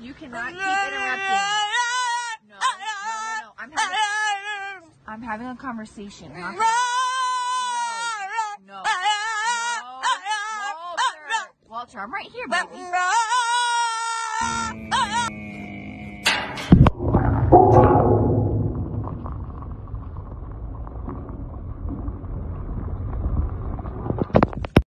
You cannot keep interrupting. No, no, no, no. I'm having, I'm having a conversation. Not no, no, no, no, Walter. Walter, I'm right here, baby.